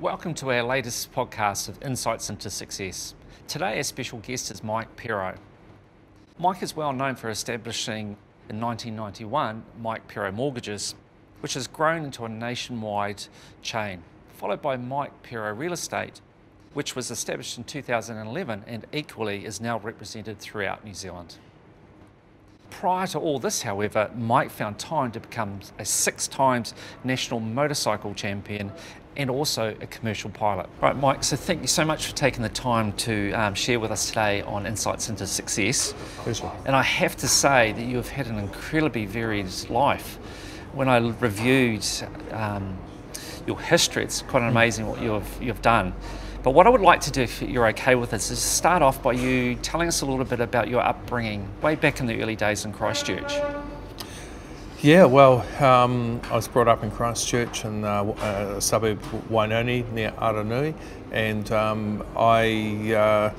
Welcome to our latest podcast of Insights into Success. Today, our special guest is Mike Pero. Mike is well known for establishing in 1991 Mike Pero Mortgages, which has grown into a nationwide chain, followed by Mike Pero Real Estate, which was established in 2011 and equally is now represented throughout New Zealand. Prior to all this, however, Mike found time to become a six times national motorcycle champion and also a commercial pilot. Right, Mike, so thank you so much for taking the time to um, share with us today on Insights into Success. Pleasure. And I have to say that you have had an incredibly varied life. When I reviewed um, your history, it's quite amazing what you've, you've done. But what I would like to do, if you're okay with this, is start off by you telling us a little bit about your upbringing way back in the early days in Christchurch. Yeah, well, um, I was brought up in Christchurch in uh, a suburb Wainoni near Aranui, and um, I, uh,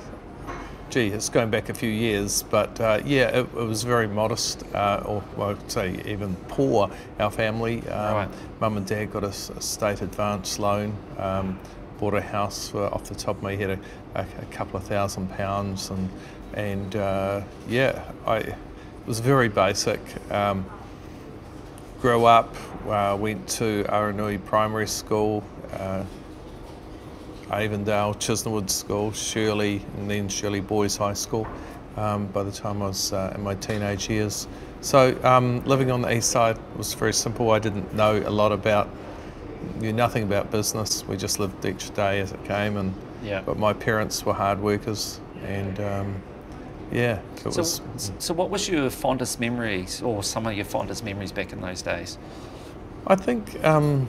gee, it's going back a few years, but uh, yeah, it, it, was very modest, uh, or well, I'd say even poor, our family. Um, right. Mum and dad got a, a state advance loan. Um, bought a house for, off the top of my head a, a, a couple of thousand pounds and and uh, yeah I it was very basic um, grew up uh, went to Aranui Primary School uh, Avondale Chisnallwood School Shirley and then Shirley Boys High School um, by the time I was uh, in my teenage years so um, living on the east side was very simple I didn't know a lot about knew nothing about business. We just lived each day as it came, and yeah. but my parents were hard workers, and um, yeah, it so, was. So, what was your fondest memories, or some of your fondest memories back in those days? I think um,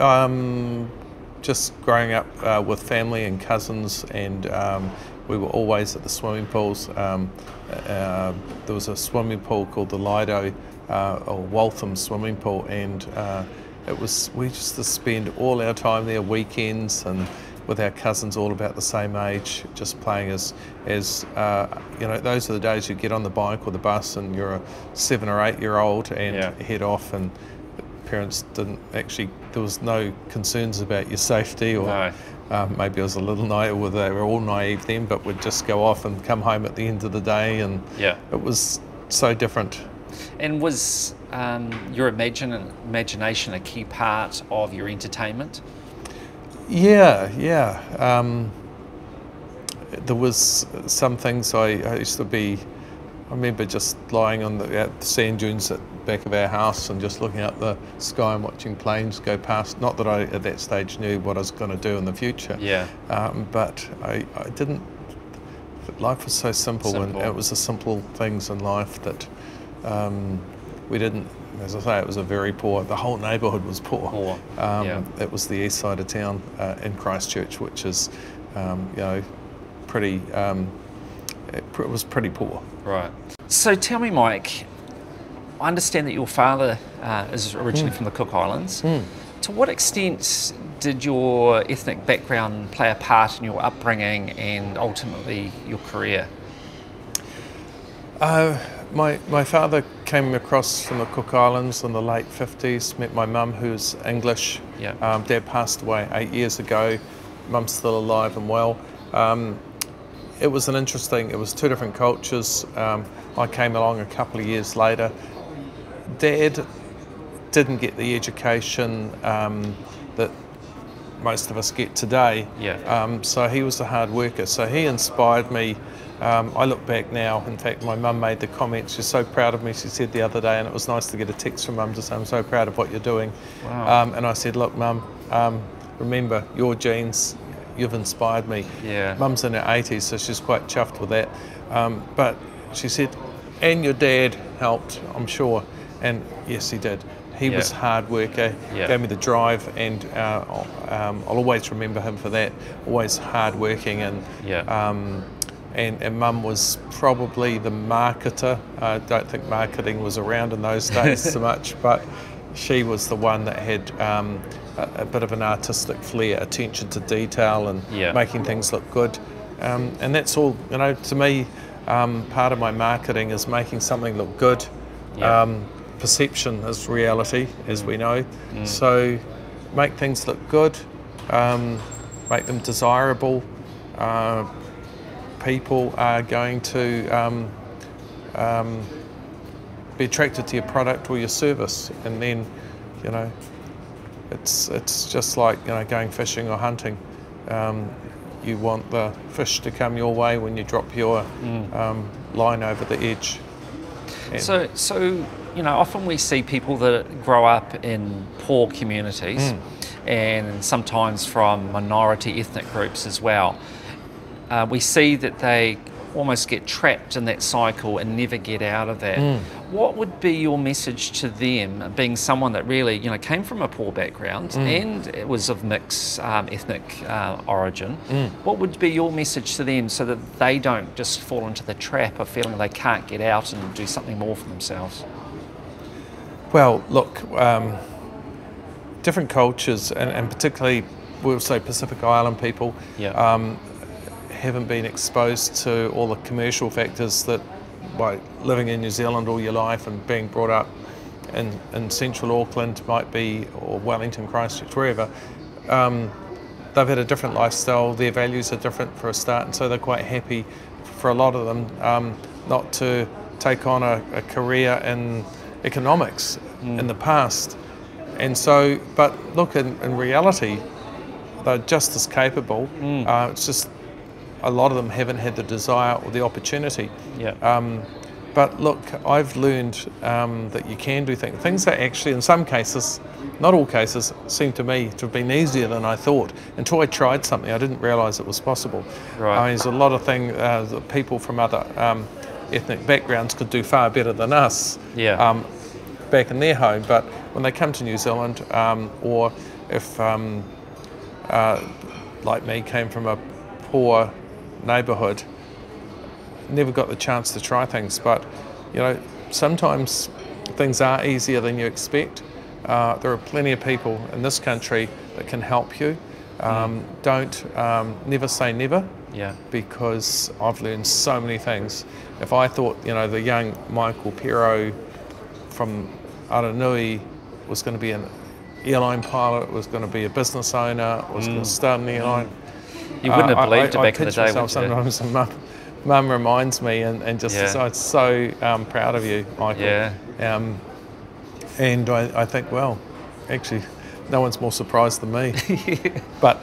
um, just growing up uh, with family and cousins, and um, we were always at the swimming pools. Um, uh, there was a swimming pool called the Lido. Uh, or Waltham swimming pool, and uh, it was we used to spend all our time there weekends and with our cousins all about the same age just playing as as uh, you know those are the days you get on the bike or the bus and you're a seven or eight year old and yeah. head off and parents didn't actually there was no concerns about your safety or no. um, maybe it was a little naive or they were all naive then but would just go off and come home at the end of the day and yeah it was so different and was um, your imagine, imagination a key part of your entertainment? Yeah, yeah. Um, there was some things I, I, used to be. I remember just lying on the, at the sand dunes at the back of our house and just looking at the sky and watching planes go past. Not that I at that stage knew what I was going to do in the future. Yeah. Um, but I, I didn't. Life was so simple, simple, and it was the simple things in life that um, we didn't, as I say, it was a very poor, the whole neighbourhood was poor. Poor, um, yeah. It was the east side of town uh, in Christchurch, which is, um, you know, pretty, um, it, it, was pretty poor. Right. So tell me, Mike, I understand that your father uh, is originally mm. from the Cook Islands. Mm. To what extent did your ethnic background play a part in your upbringing and ultimately your career? Uh, my, my father came across from the Cook Islands in the late 50s, met my mum who's English. Yeah. Um, Dad passed away eight years ago. Mum's still alive and well. Um, it was an interesting, it was two different cultures. Um, I came along a couple of years later. Dad didn't get the education um, that most of us get today. Yeah. Um, so he was a hard worker. So he inspired me um, I look back now, in fact, my mum made the comment, she's so proud of me, she said the other day, and it was nice to get a text from mum to say, I'm so proud of what you're doing. Wow. Um, and I said, Look, mum, um, remember, your genes, you've inspired me. Yeah. Mum's in her 80s, so she's quite chuffed with that. Um, but she said, And your dad helped, I'm sure. And yes, he did. He yeah. was hard worker, yeah. gave me the drive, and uh, um, I'll always remember him for that. Always hard working and yeah. And, and mum was probably the marketer. I don't think marketing was around in those days so much, but she was the one that had um, a, a, bit of an artistic flair, attention to detail, and yeah. making things look good. Um, and that's all, you know, to me, um, part of my marketing is making something look good. Yeah. Um, perception is reality, as we know. Mm. So make things look good, um, make them desirable. Uh, people are going to um, um, be attracted to your product or your service, and then, you know, it's it's just like you know going fishing or hunting. Um, you want the fish to come your way when you drop your mm. um, line over the edge. And so, so you know, often we see people that grow up in poor communities, mm. and sometimes from minority ethnic groups as well. Uh, we see that they almost get trapped in that cycle and never get out of that. Mm. What would be your message to them, being someone that really, you know, came from a poor background mm. and it was of mixed um, ethnic uh, origin? Mm. What would be your message to them so that they don't just fall into the trap of feeling they can't get out and do something more for themselves? Well, look, um, different cultures, and, and, particularly we'll say Pacific Island people, yeah. um, haven't been exposed to all the commercial factors that by living in New Zealand all your life and being brought up in, in central Auckland might be, or Wellington, Christchurch, wherever, um, they've had a different lifestyle, their values are different for a start, and so they're quite happy for a lot of them um, not to take on a, a career in economics mm. in the past. And so, but look, in, in reality, they're just as capable. Mm. Uh, it's just a lot of them haven't had the desire or the opportunity. Yeah. Um, but look, I've learned um, that you can do things. Things that actually, in some cases, not all cases, seem to me to have been easier than I thought. Until I tried something, I didn't realise it was possible. Right. I mean, there's a lot of things uh, that people from other um, ethnic backgrounds could do far better than us. Yeah. Um, back in their home, but when they come to New Zealand, um, or if, um, uh, like me, came from a poor neighbourhood, never got the chance to try things. But you know, sometimes things are easier than you expect. Uh, there are plenty of people in this country that can help you. Um, mm. Don't um, never say never. Yeah. Because I've learned so many things. If I thought, you know, the young Michael Pero from Aranui was going to be an airline pilot, was going to be a business owner, was mm. going to start an airline. Mm you wouldn't have believed I, it back I, I in the day. Myself sometimes, and mum, mum reminds me, and, and just yeah. I'm so um, proud of you, Michael. Yeah. Um, and I, I think, well, actually, no one's more surprised than me. but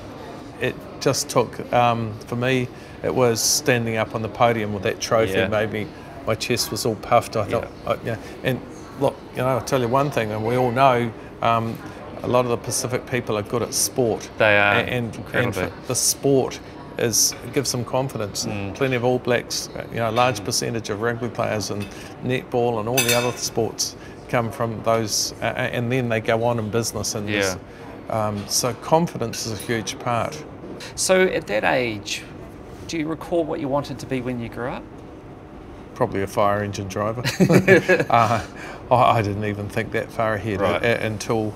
it just took, um, for me, it was standing up on the podium with that trophy yeah. made me, my chest was all puffed. I thought, yeah. I, yeah. And look, you know, I'll tell you one thing, and we all know um, a lot of the Pacific people are good at sport. They are, and, and the sport is gives them confidence. Mm. Plenty of All Blacks, you know, a large mm. percentage of rugby players and netball and all the other sports come from those, uh, and then they go on in business. And yeah. Um, so confidence is a huge part. So at that age, do you recall what you wanted to be when you grew up? Probably a fire engine driver. uh, I didn't even think that far ahead right. until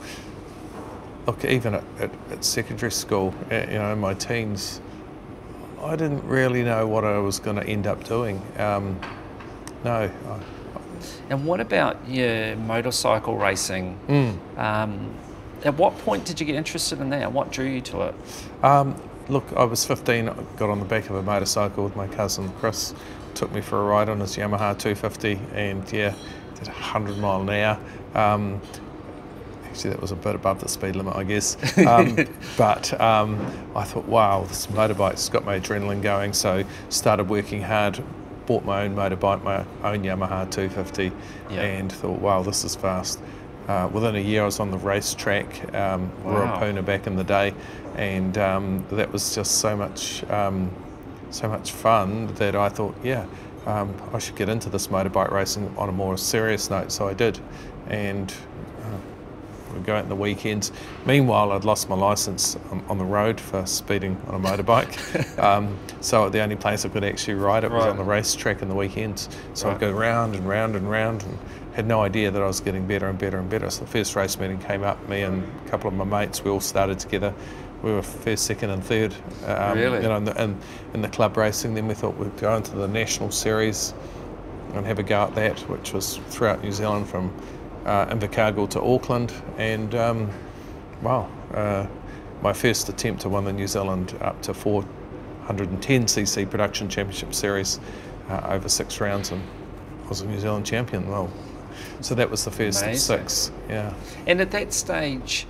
look, even at, at, at secondary school, you know, in my teens, I didn't really know what I was going to end up doing. Um, no. I, and what about your motorcycle racing? Mm. Um, at what point did you get interested in that? What drew you to it? Um, look, I was 15, I got on the back of a motorcycle with my cousin Chris, took me for a ride on his Yamaha 250, and yeah, did 100 mile an hour. Um, Actually, that was a bit above the speed limit, I guess. Um, but um, I thought, wow, this motorbike's got my adrenaline going. So started working hard, bought my own motorbike, my own Yamaha 250, yeah. and thought, wow, this is fast. Uh, within a year, I was on the racetrack, um, wow. Ruapuna back in the day, and um, that was just so much, um, so much fun that I thought, yeah, um, I should get into this motorbike racing on a more serious note. So I did, and would go out in the weekends. Meanwhile, I'd lost my license on, on the road for speeding on a motorbike. um, so the only place I could actually ride it was right. on the racetrack in the weekends. So right. I'd go round and round and round and had no idea that I was getting better and better and better. So the first race meeting came up, me and a couple of my mates, we all started together. We were first, second, and third. Um, really? You know, in the, in, in the club racing. Then we thought we'd go into the national series and have a go at that, which was throughout New Zealand from uh, Invercargill to Auckland, and um, wow, uh, my first attempt to win the New Zealand up to 410cc production championship series uh, over six rounds and was a New Zealand champion. Well, so that was the first Amazing. of six. Yeah. And at that stage,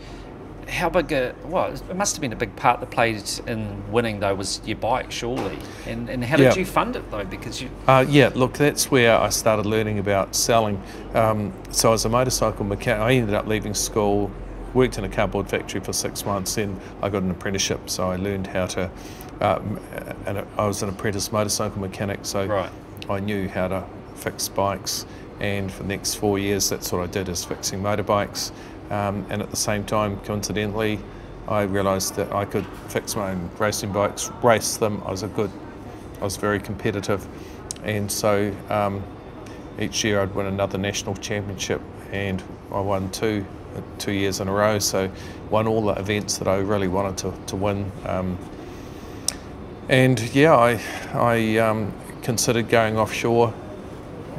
how big a well it must have been a big part that played in winning though was your bike surely. And and how did yeah. you fund it though? Because you uh, yeah look that's where I started learning about selling. Um, so as a motorcycle mechanic I ended up leaving school worked in a cardboard factory for six months then I got an apprenticeship. So I learned how to uh, and I was an apprentice motorcycle mechanic so right. I knew how to fix bikes. And for the next four years that's what I did is fixing motorbikes um, and at the same time, coincidentally, I realised that I could fix my own racing bikes, race them. I was a good, I was very competitive, and so um, each year I'd win another national championship, and I won two, two years in a row. So won all the events that I really wanted to, to win. Um, and yeah, I, I um, considered going offshore.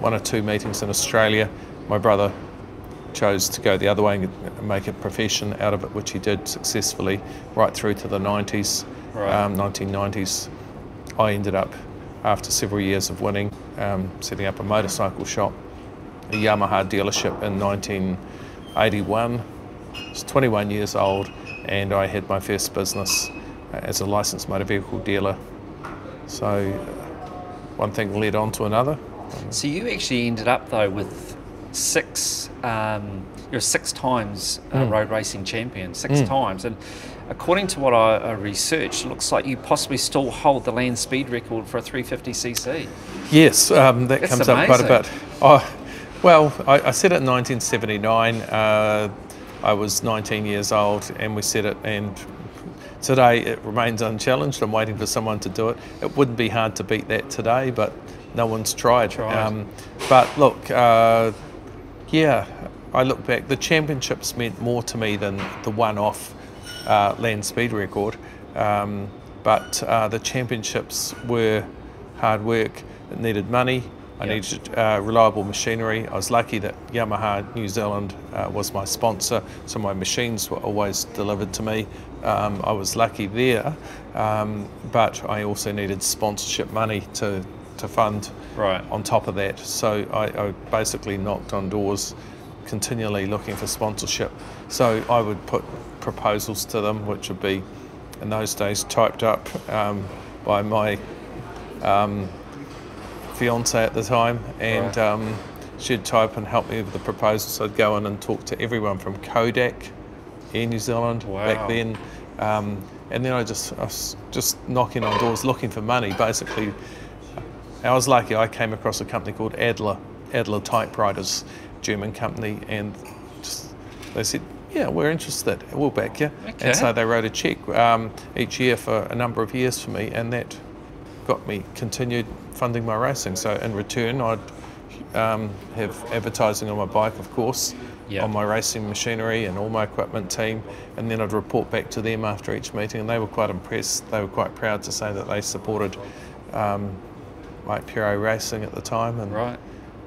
One or two meetings in Australia. My brother chose to go the other way and make a profession out of it, which he did successfully right through to the 90s, right. um, 1990s. I ended up, after several years of winning, um, setting up a motorcycle shop, a Yamaha dealership in 1981. I was 21 years old, and I had my first business as a licensed motor vehicle dealer. So one thing led on to another. So you actually ended up though with six, um, you're six times mm. road racing champion, six mm. times. And according to what I, I, researched, it looks like you possibly still hold the land speed record for a 350cc. Yes, um, that That's comes amazing. up quite a bit. Oh, well, I, I set it in 1979. Uh, I was 19 years old, and we set it, and today it remains unchallenged. I'm waiting for someone to do it. It wouldn't be hard to beat that today, but no one's tried. tried. Um, but look, uh, yeah, I look back, the championships meant more to me than the one off uh, land speed record. Um, but uh, the championships were hard work, it needed money, I yep. needed uh, reliable machinery. I was lucky that Yamaha New Zealand uh, was my sponsor, so my machines were always delivered to me. Um, I was lucky there, um, but I also needed sponsorship money to to fund right. on top of that. So I, I, basically knocked on doors continually looking for sponsorship. So I would put proposals to them, which would be in those days typed up um, by my um, fiance at the time, and right. um, she'd type and help me with the proposals. So I'd go in and talk to everyone from Kodak, Air New Zealand wow. back then. Um, and then I just I was just knocking on doors looking for money, basically I was lucky I came across a company called Adler, Adler Typewriters, German company, and just, they said, yeah, we're interested, we'll back you. Okay. And so they wrote a check um, each year for a number of years for me, and that got me continued funding my racing. So in return, I'd um, have advertising on my bike, of course, yep. on my racing machinery and all my equipment team, and then I'd report back to them after each meeting, and they were quite impressed. They were quite proud to say that they supported um, Mike Pero Racing at the time, and right.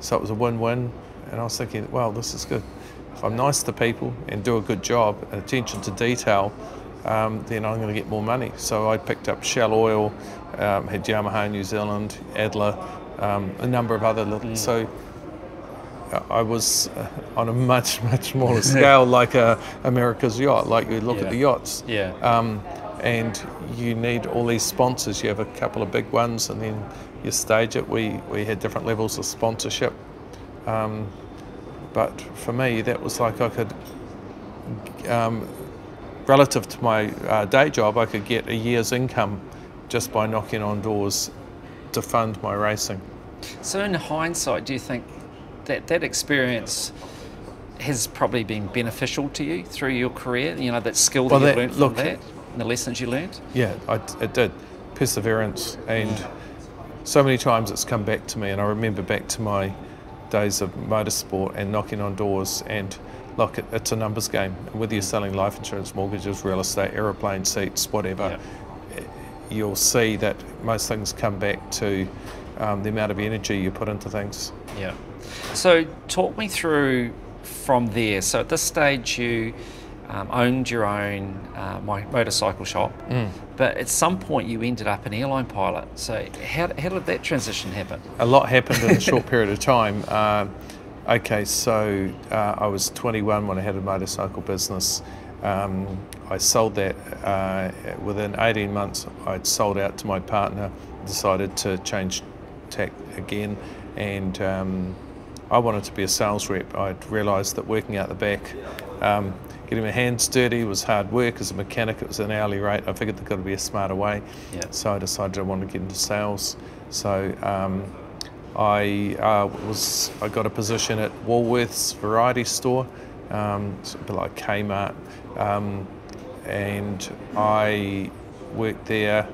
so it was a win-win. And I was thinking, well, this is good. If I'm nice to people and do a good job and attention to detail, um, then I'm going to get more money. So I picked up Shell Oil, um, had Yamaha New Zealand, Adler, um, a number of other little. Mm. So I was uh, on a much much smaller scale, like a America's yacht. Like you look yeah. at the yachts. Yeah. Um, and you need all these sponsors. You have a couple of big ones, and then you stage it. We, we had different levels of sponsorship. Um, but for me, that was like I could, um, relative to my uh, day job, I could get a year's income just by knocking on doors to fund my racing. So, in hindsight, do you think that that experience has probably been beneficial to you through your career? You know, that skill that well, you learned from look, that, and the lessons you learned? Yeah, I, it did. Perseverance and. Yeah so many times it's come back to me, and I remember back to my days of motorsport and knocking on doors and look, it's a numbers game. Whether you're selling life insurance, mortgages, real estate, aeroplane seats, whatever, yeah. you'll see that most things come back to um, the amount of energy you put into things. Yeah. So talk me through from there. So at this stage, you um, owned your own uh, motorcycle shop, Mm. but at some point you ended up an airline pilot. So how, how did that transition happen? A lot happened in a short period of time. Uh, okay, so uh, I was 21 when I had a motorcycle business. Um, I sold that uh, within 18 months. I'd sold out to my partner, decided to change tack again, and um, I wanted to be a sales rep. I'd realised that working out the back, um, getting my hands dirty was hard work. As a mechanic, it was an hourly rate. I figured there got to be a smarter way. Yeah. So I decided I wanted to get into sales. So um, I uh, was I got a position at Woolworths Variety Store, um, it's a bit like Kmart, um, and I worked there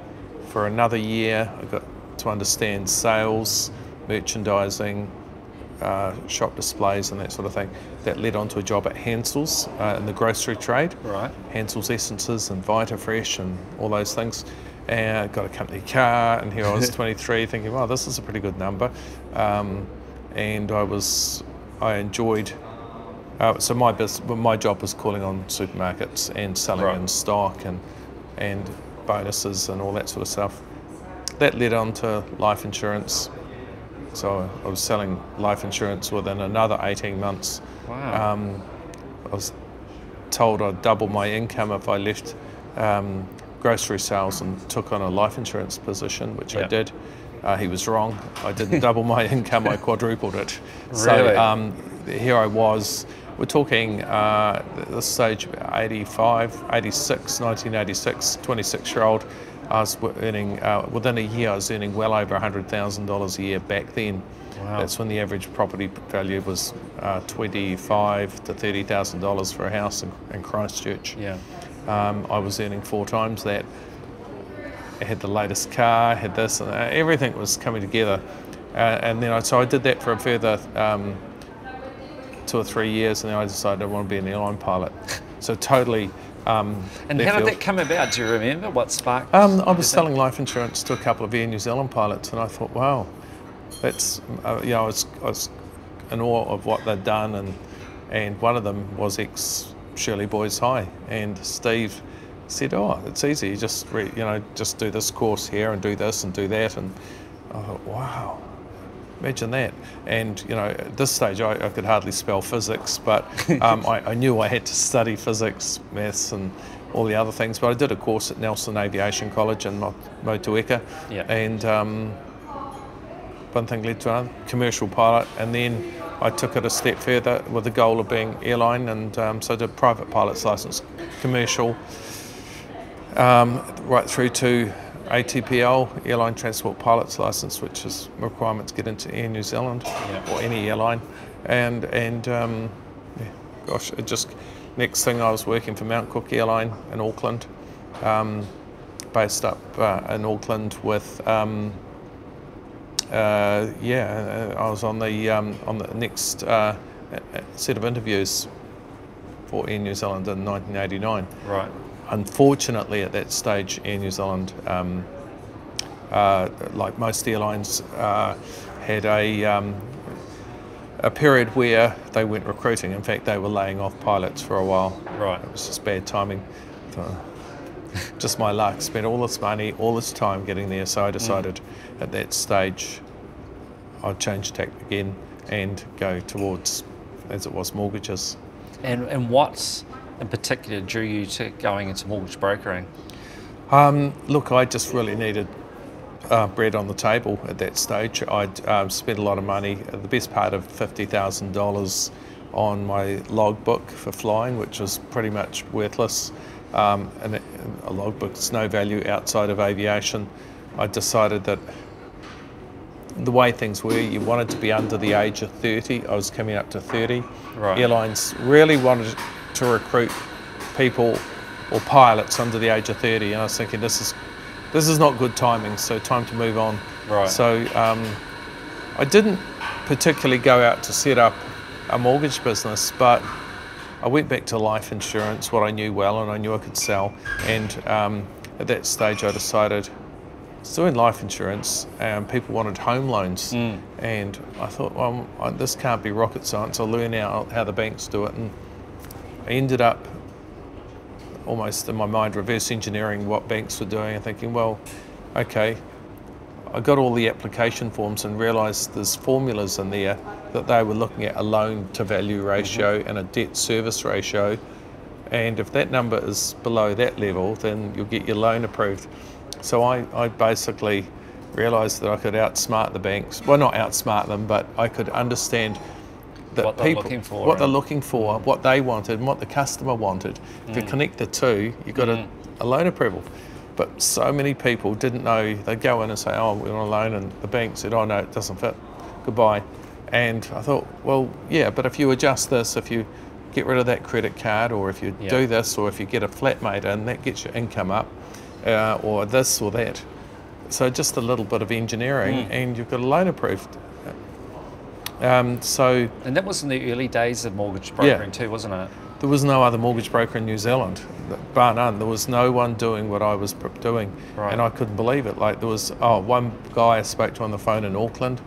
for another year. I got to understand sales, merchandising, uh, shop displays, and that sort of thing. That led on to a job at Hansells uh, in the grocery trade. Right. Hansells Essences and Vitafresh and all those things. And got a company car, and here I was 23, thinking, "Wow, this is a pretty good number." Um, and I was, I enjoyed. Uh, so my bus- my job was calling on supermarkets and selling Right. in stock and and bonuses and all that sort of stuff. That led on to life insurance. So I was selling life insurance within another 18 months. Wow. Um, I was told I'd double my income if I left um, grocery sales and took on a life insurance position, which I did. Uh, he was wrong. I didn't double my income, I quadrupled it. Really? So um, here I was. We're talking uh, at this stage about 85, 86, 1986, 26 year old. I was earning, uh, within a year, I was earning well over $100,000 a year back then. Wow. That's when the average property value was uh, twenty-five to thirty thousand dollars for a house in, in Christchurch. yeah. Um, I was earning four times that. I had the latest car, had this, and uh, everything was coming together. Uh, and then I, so I did that for a further um, two or three years, and then I decided I want to be an airline pilot. So totally. Um, And how did that come about? Do you remember what sparked? Um, I was selling life insurance to a couple of Air New Zealand pilots, and I thought, wow, that's uh, you know, I was, I was in awe of what they'd done, and and one of them was ex Shirley Boys High, and Steve said, oh, it's easy, you just re, you know, just do this course here and do this and do that, and I thought, wow. Imagine that. And, you know, at this stage I, I could hardly spell physics, but um, I, I knew I had to study physics, maths, and all the other things. But I did a course at Nelson Aviation College in Mo- Motueka. Yeah. And um, one thing led to another, commercial pilot. And then I took it a step further with the goal of being airline. And um, so I did private pilot's license, commercial, um, right through to ATPL, Airline Transport Pilot's License, which is a requirement to get into Air New Zealand Yeah. or any airline. And, and um, yeah, gosh, it just, next thing I was working for Mount Cook Airline in Auckland, um, based up uh, in Auckland with, um, uh, yeah, uh, I was on the, um, on the next uh, uh, set of interviews for Air New Zealand in 1989 Right. Unfortunately, at that stage, Air New Zealand, um, uh, like most airlines, uh, had a um, a period where they weren't recruiting. In fact, they were laying off pilots for a while. Right. It was just bad timing. Just my luck. Spent all this money, all this time getting there. So I decided at that stage I'd change tack again and go towards, as it was, mortgages. And and what in particular drew you to going into mortgage brokering? Um, look, I just really needed uh, bread on the table at that stage. I'd um, spent a lot of money, uh, the best part of $50,000 on my logbook for flying, which was pretty much worthless. Um, and a logbook's no value outside of aviation. I decided that the way things were, you wanted to be under the age of 30. I was coming up to 30. Right. Airlines really wanted to recruit people or pilots under the age of 30, and I was thinking this is this is not good timing. So time to move on. Right. So um, I didn't particularly go out to set up a mortgage business, but I went back to life insurance, what I knew well, and I knew I could sell. And um, at that stage, I decided I was doing life insurance, and people wanted home loans, and I thought, well, I- this can't be rocket science. I'll learn out how the banks do it, and I ended up almost in my mind reverse engineering what banks were doing and thinking, well, okay, I got all the application forms and realised there's formulas in there that they were looking at a loan to value mm-hmm. ratio and a debt service ratio. And if that number is below that level, then you'll get your loan approved. So I, I basically realised that I could outsmart the banks. Well, not outsmart them, but I could understand that What they're people, looking for, what they're looking for, mm. what they wanted, and what the customer wanted. If you mm. connect the two, you've got a, mm. a loan approval. But so many people didn't know. They'd go in and say, "Oh, we want a loan," and the bank said, "Oh no, it doesn't fit. Goodbye." And I thought, well, yeah, but if you adjust this, if you get rid of that credit card, or if you Yeah. do this, or if you get a flatmate in, that gets your income up, uh, or this or that. So just a little bit of engineering, and you've got a loan approved. Um, so And that was in the early days of mortgage brokering too, wasn't it? there was no other mortgage broker in New Zealand, bar none. There was no one doing what I was doing, Right. and I couldn't believe it. Like there was, oh, one guy I spoke to on the phone in Auckland,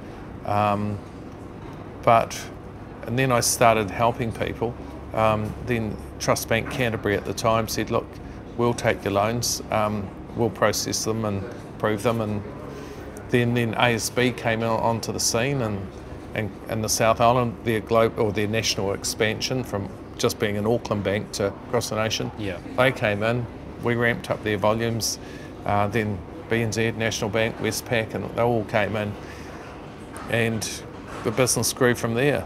um, but, and then I started helping people. Um, then Trust Bank Canterbury at the time said, look, we'll take your loans, um, we'll process them and approve them, and then then ASB came on, onto the scene and, and and the South Island, their globe or their national expansion from just being an Auckland bank to across the nation. Yeah. They came in, we ramped up their volumes, uh, then BNZ, National Bank, Westpac, and they all came in, and the business grew from there.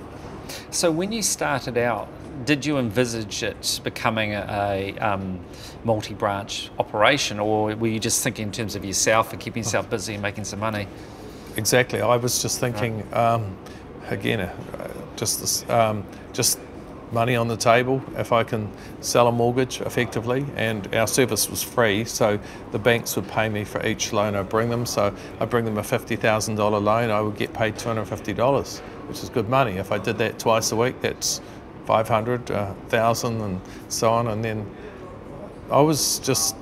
So when you started out, did you envisage it becoming a, a um, multi-branch operation, or were you just thinking in terms of yourself and keeping yourself busy and making some money? Exactly. I was just thinking, um, again, uh, just this, um, just money on the table. If I can sell a mortgage effectively, and our service was free, so the banks would pay me for each loan I bring them. So I bring them a fifty thousand dollar loan, I would get paid two hundred fifty dollars, which is good money. If I did that twice a week, that's five hundred, uh, thousand, and so on. And then I was just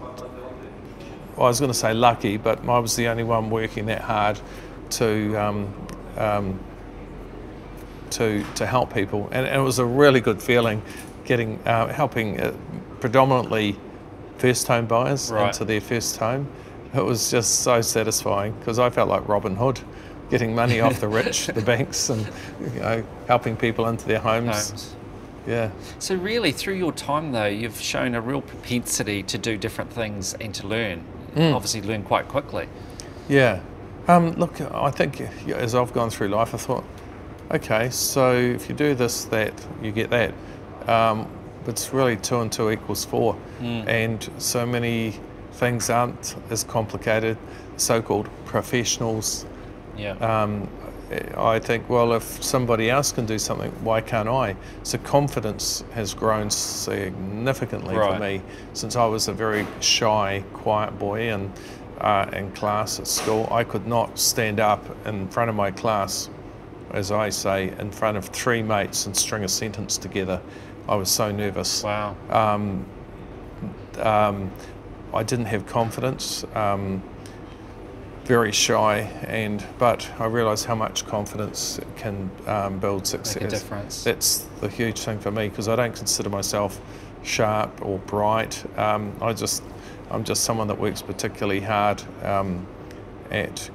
well, I was going to say lucky, but I was the only one working that hard to um, um, to to help people, and, and it was a really good feeling, getting uh, helping uh, predominantly first home buyers Right. into their first home. It was just so satisfying because I felt like Robin Hood, getting money off the rich, the banks, and you know helping people into their homes. Homes. Yeah. So really, through your time though, you've shown a real propensity to do different things and to learn. Obviously, learn quite quickly. Yeah. Um, look, I think as I've gone through life, I thought, okay, so if you do this, that, you get that. Um, but it's really two and two equals four. And so many things aren't as complicated. So called professionals. Yeah. Um, I think, well, if somebody else can do something, why can't I? So confidence has grown significantly Right. for me since I was a very shy, quiet boy and uh, in class at school. I could not stand up in front of my class, as I say, in front of three mates and string a sentence together. I was so nervous wow. um, um, I didn't have confidence, um, very shy, and but I realised how much confidence can um, build success. Make a difference. That's the huge thing for me because I don't consider myself sharp or bright. Um, I just I'm just someone that works particularly hard um, at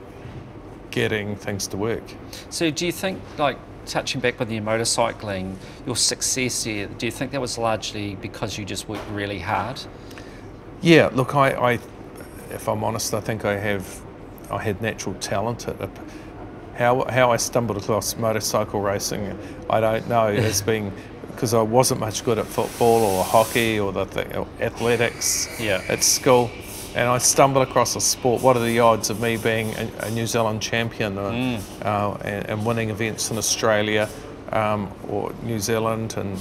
getting things to work. So do you think, like, touching back with your motorcycling, your success here, do you think that was largely because you just worked really hard? Yeah, look, I, I, if I'm honest, I think I have, I had natural talent at it. How, how I stumbled across motorcycle racing, I don't know. It's been because I wasn't much good at football or hockey or the th- or athletics Yeah. at school, and I stumbled across a sport. What are the odds of me being a, a New Zealand champion uh, uh, and, and winning events in Australia um, or New Zealand and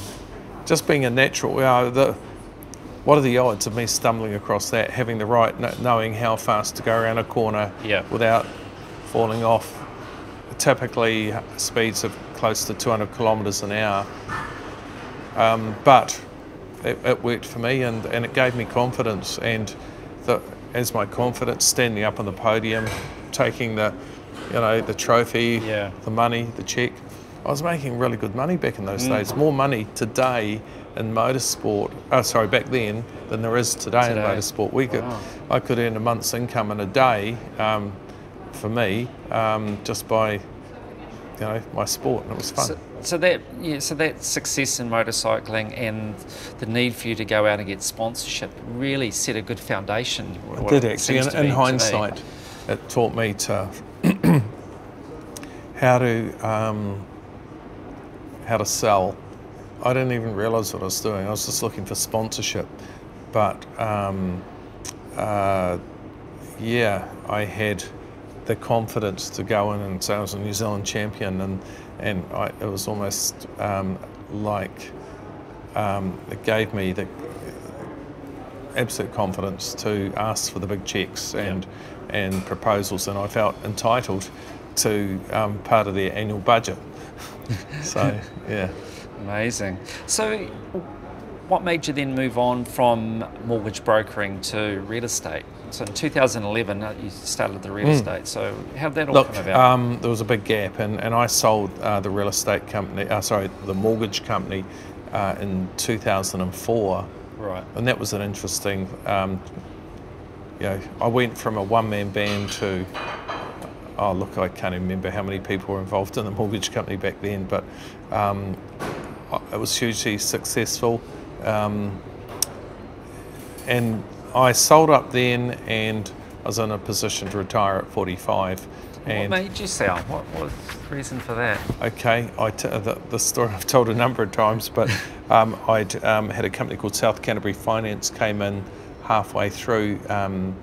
just being a natural? You know, the, what are the odds of me stumbling across that, having the right, kn- knowing how fast to go around a corner Yeah. without falling off? Typically, speeds of close to 200 kilometres an hour. Um, but it, it worked for me and, and it gave me confidence. And the, as my confidence, standing up on the podium, taking the, you know, the trophy, Yeah. the money, the check, I was making really good money back in those days. More money today in motorsport. Oh, sorry, back then than there is today, Today. in motorsport. We could, Wow. I could earn a month's income in a day um, for me um, just by, you know, my sport, and it was fun. So, so that yeah, so that success in motorcycling and the need for you to go out and get sponsorship really set a good foundation. I what did it actually. In, in be today. hindsight, it taught me to how to um, how to sell. I didn't even realise what I was doing. I was just looking for sponsorship, but um, uh, yeah, I had the confidence to go in and say I was a New Zealand champion, and and I, it was almost um, like um, it gave me the absolute confidence to ask for the big checks and and proposals, and I felt entitled to um, part of their annual budget. so yeah, Amazing. So, what made you then move on from mortgage brokering to real estate? So, in 2011, uh, you started the real estate. So, how did that all Hmm. look, come about? um, there was a big gap, and, and I sold uh, the real estate company, uh, sorry, the mortgage company, uh, in 2004. right. and that was an interesting. Um, you know, I went from a one-man band to. Oh look, I can't even remember how many people were involved in the mortgage company back then, but um, it was hugely successful. Um, and I sold up then, and I was in a position to retire at 45. What made you sell? What was the reason for that? Okay, I t- the, the story I've told a number of times, but um, I'd um, had a company called South Canterbury Finance came in halfway through um,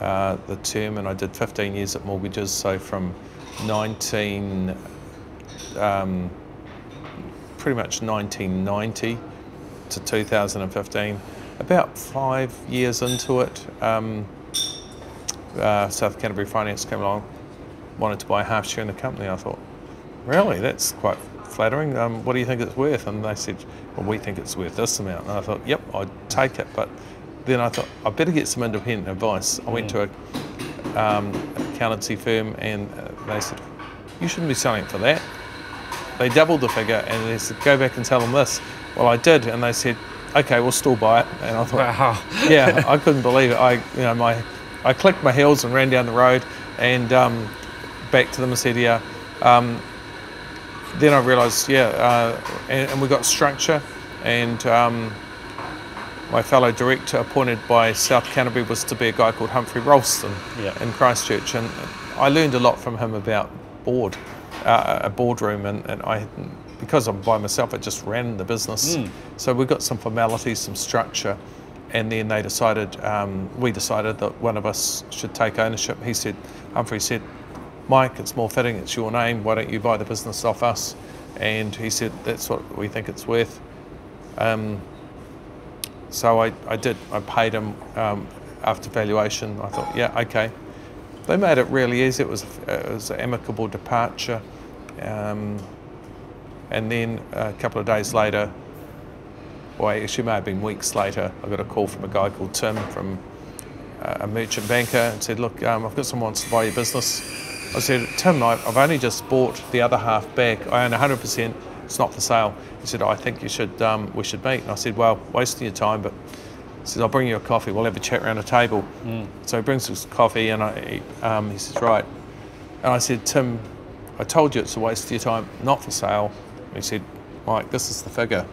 uh, the term, and I did 15 years at mortgages. So from 19, um, pretty much 1990 to 2015, about five years into it. Um, uh, South Canterbury Finance came along, wanted to buy a half share in the company. I thought, really, that's quite flattering. Um, what do you think it's worth? And they said, well, we think it's worth this amount. And I thought, yep, I'd take it. But then I thought, I better get some independent advice. I went to a um, accountancy firm and uh, they said, you shouldn't be selling for that. They doubled the figure and they said, go back and tell them this. Well, I did, and they said, okay, we'll still buy it. And I thought, Wow. yeah, I couldn't believe it. I, you know, my, I clicked my heels and ran down the road, and um, back to them and said, yeah. Um, then I realised, yeah, uh, and, and we got structure, and um, my fellow director appointed by South Canterbury was to be a guy called Humphrey Rolleston Yeah. in Christchurch, and I learned a lot from him about board, uh, a boardroom, and, and I, because I'm by myself, I just ran the business. So we got some formalities, some structure, and then they decided, um, we decided that one of us should take ownership. He said, Humphrey said, Mike, it's more fitting, it's your name, why don't you buy the business off us? And he said, that's what we think it's worth. Um, so I, I did, I paid him um, after valuation. I thought, yeah, okay. They made it really easy. It was, it was an amicable departure. Um, and then a couple of days later, or actually may have been weeks later, I got a call from a guy called Tim from uh, a merchant banker and said, look, um, I've got someone wants to buy your business. I said, Tim, I've only just bought the other half back. I own 100%. It's not for sale. He said, I think you should, um, we should meet. And I said, well, wasting your time, but he says, I'll bring you a coffee. We'll have a chat around a table. So he brings us coffee and I, um, he says, right. And I said, Tim, I told you it's a waste of your time, not for sale. He said, Mike, this is the figure.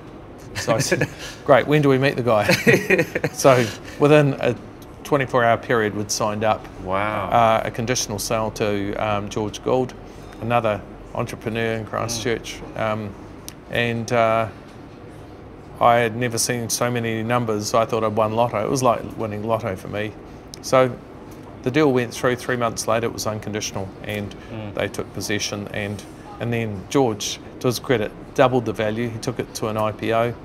So I said, great, when do we meet the guy? so within a 24 hour period, we'd signed up Wow. uh, a conditional sale to um, George Gould, another entrepreneur in Christchurch. Um, and uh, I had never seen so many numbers. I thought I'd won lotto. It was like winning lotto for me. So the deal went through. Three months later, it was unconditional, and they took possession. And and then George, to his credit, doubled the value. He took it to an IPO,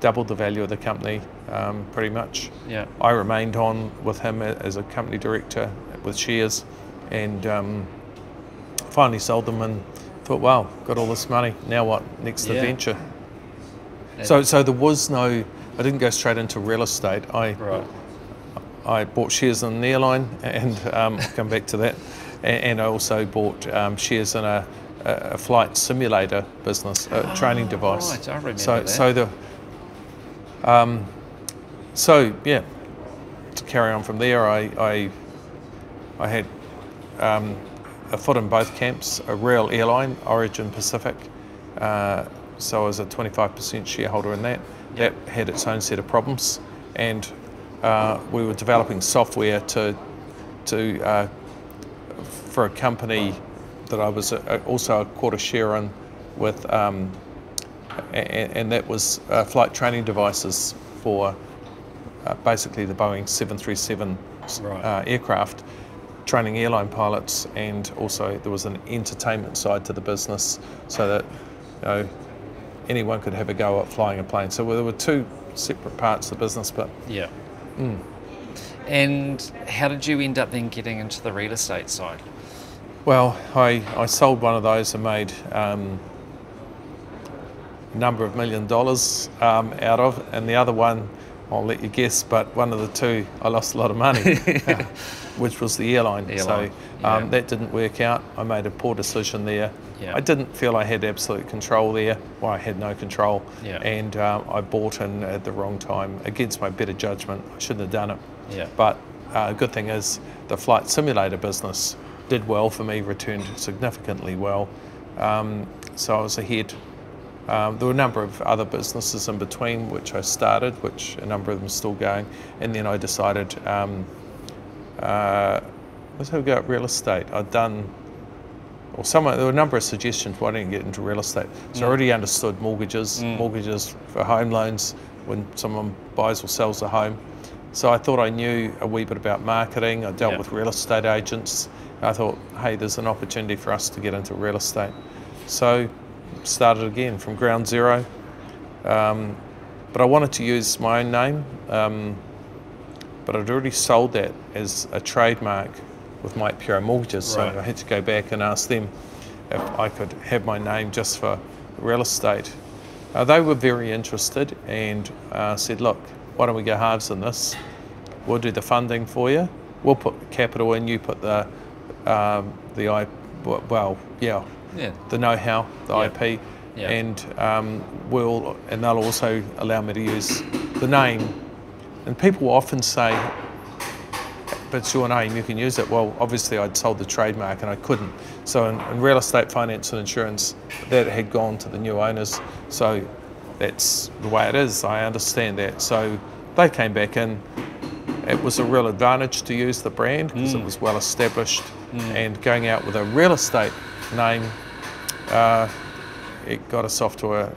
doubled the value of the company, um, pretty much. yeah. I remained on with him as a company director with shares, and um, finally sold them and thought, wow, got all this money. Now what? Next Yeah. adventure. So, so there was no. I didn't go straight into real estate. I Right. I bought shares in an airline, and um, I'll come back to that. And, and I also bought um, shares in a, a flight simulator business, a training device. right, I remember so, that. so the Um, so yeah, to carry on from there, I I, I had um, a foot in both camps. A real airline, Origin Pacific. Uh, so I was a 25% shareholder in that. That had its own set of problems, and uh, we were developing software to to uh, for a company that I was a, also a quarter share in with, um, and, and, that was uh, flight training devices for uh, basically the Boeing 737 right. Uh, aircraft, training airline pilots, and also there was an entertainment side to the business so that you know, anyone could have a go at flying a plane. So there were two separate parts of the business, but yeah. Mm. And how did you end up then getting into the real estate side? Well, I, I sold one of those and made um, a number of million dollars um, out of, and the other one, I'll let you guess, but one of the two, I lost a lot of money, which was the airline. airline. So um, yeah. that didn't work out. I made a poor decision there. Yeah. I didn't feel I had absolute control there. Well, I had no control, yeah. and um, I bought in at the wrong time against my better judgment. I shouldn't have done it. Yeah. But uh, good thing is the flight simulator business did well for me, returned significantly well. Um, so I was ahead. Um, there were a number of other businesses in between which I started, which a number of them are still going, and then I decided um, uh, let's have a go at real estate. I'd done, or someone, there were a number of suggestions why didn't get into real estate. So mm. I already understood mortgages, mm. mortgages for home loans when someone buys or sells a home. So I thought I knew a wee bit about marketing. I dealt with real estate agents I thought, hey, there's an opportunity for us to get into real estate. So started again from ground zero. Um, but I wanted to use my own name, um, but I'd already sold that as a trademark with Mike Pero Mortgages, right. so I had to go back and ask them if I could have my name just for real estate. Uh, they were very interested and uh, said, look, why don't we go halves in this? We'll do the funding for you. We'll put capital in, you put the um, the I, well, yeah, yeah. the know-how, the yeah. IP, yeah. and um, will and they'll also allow me to use the name. And people often say, "But it's your name, you can use it." Well, obviously, I'd sold the trademark and I couldn't. So in, in real estate, finance, and insurance, that had gone to the new owners. So that's the way it is. I understand that. So they came back in. It was a real advantage to use the brand because mm. it was well established mm. and going out with a real estate name, uh, it got us off to a,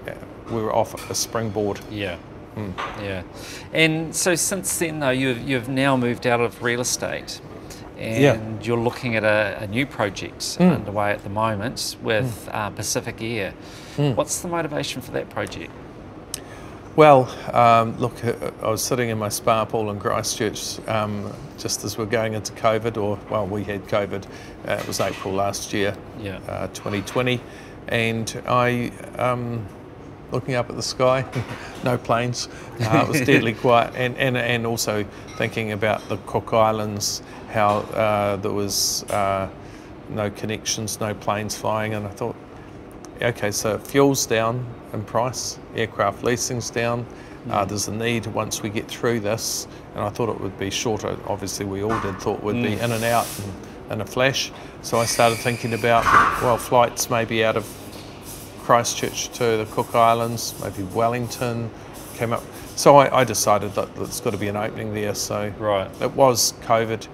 we were off a springboard. Yeah. Mm. Yeah. And so since then, though, you've, you've now moved out of real estate and yeah. you're looking at a, a new project mm. underway at the moment with mm. uh, Pacific Air. Mm. What's the motivation for that project? Well, um, look, uh, I was sitting in my spa pool in Christchurch um, just as we're going into COVID, or well, we had COVID. Uh, it was April last year, yeah. uh, 2020, and I, um, looking up at the sky, no planes. Uh, it was deadly quiet, and, and and also thinking about the Cook Islands, how uh, there was uh, no connections, no planes flying, and I thought, okay, so fuel's down in price, aircraft leasing's down. Uh, mm. there's a need once we get through this, and I thought it would be shorter. Obviously, we all did thought would mm. be in and out in, in a flash. So I started thinking about well, flights maybe out of Christchurch to the Cook Islands, maybe Wellington, came up. So I, I decided that there's got to be an opening there. So right. it was COVID,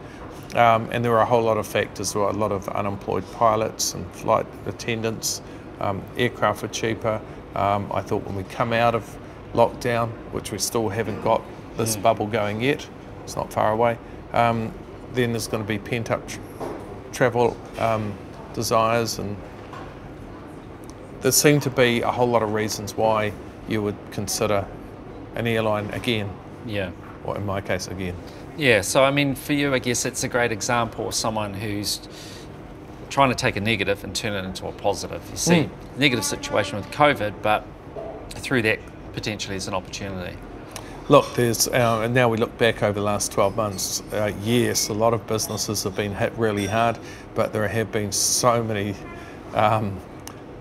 um, and there were a whole lot of factors. There were a lot of unemployed pilots and flight attendants. Um, aircraft were cheaper. Um, I thought when we come out of lockdown, which we still haven't got this mm. bubble going yet, it's not far away, um, then there's going to be pent up tra- travel um, desires, and there seem to be a whole lot of reasons why you would consider an airline again. Yeah. Or in my case, again. Yeah, so I mean, for you, I guess it's a great example of someone who's trying to take a negative and turn it into a positive. You see, mm. negative situation with COVID, but through that potentially is an opportunity. Look, there's uh, and now we look back over the last 12 months. Uh, yes, a lot of businesses have been hit really hard, but there have been so many um,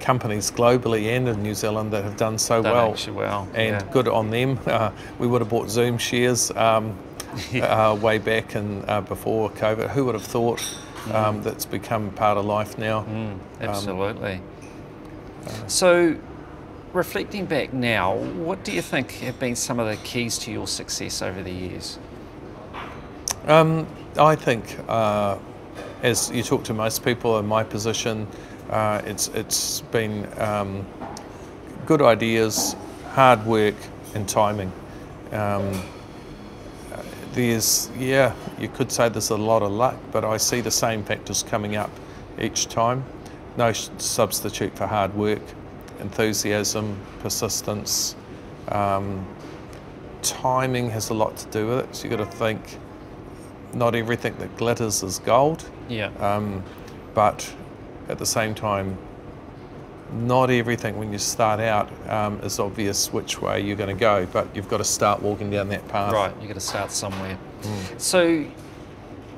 companies globally and in New Zealand that have done so Done well. actually well, And yeah. good on them. Uh, we would have bought Zoom shares um, uh, way back and uh, before COVID. Who would have thought um, that's become part of life now? Mm, absolutely. so, reflecting back now, what do you think have been some of the keys to your success over the years? Um, I think, uh, as you talk to most people in my position, uh, it's it's been um, good ideas, hard work, and timing. Um, there's yeah, you could say there's a lot of luck, but I see the same factors coming up each time. No substitute for hard work, enthusiasm, persistence. Um, timing has a lot to do with it. So you've got to think not everything that glitters is gold, Yeah. um, but at the same time, not everything when you start out um, is obvious which way you're going to go, but you've got to start walking down that path. Right, you've got to start somewhere. Mm. So,